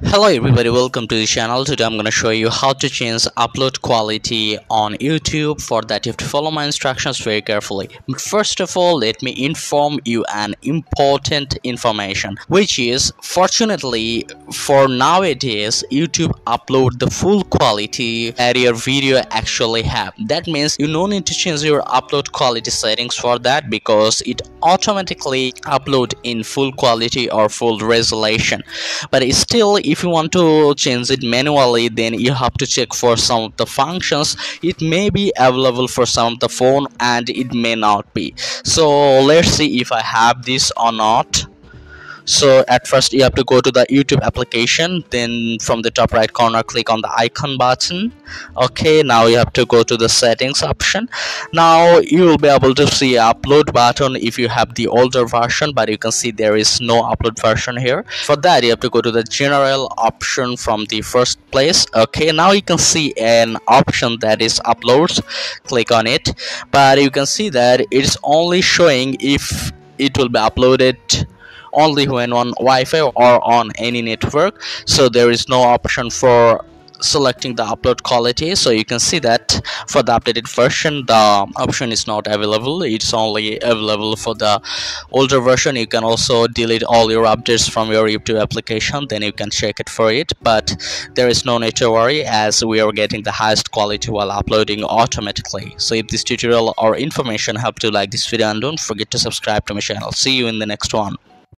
Hello everybody, welcome to the channel. Today I'm going to show you how to change upload quality on YouTube. For that you have to follow my instructions very carefully. But first of all, let me inform you an important information which is fortunately for nowadays YouTube upload the full quality that your video actually have. That means you no need to change your upload quality settings for that because it automatically upload in full quality or full resolution. But still if you want to change it manually then you have to check for some of the functions. It may be available for some of the phone and it may not be. So let's see if i have this or not so at first you have to go to the youtube application. Then from the top right corner click on the icon button. Okay now you have to go to the settings option. Now you will be able to see upload button if you have the older version but you can see there is no upload version here. For that you have to go to the general option from the first place. Okay now you can see an option that is uploads. Click on it. But you can see that it's only showing if it will be uploaded only when on Wi-Fi or on any network. So there is no option for selecting the upload quality. So you can see that for the updated version the option is not available. It's only available for the older version. You can also delete all your updates from your youtube application. Then you can check it for it. But there is no need to worry as we are getting the highest quality while uploading automatically. So if this tutorial or information helped you like this video and don't forget to subscribe to my channel. See you in the next one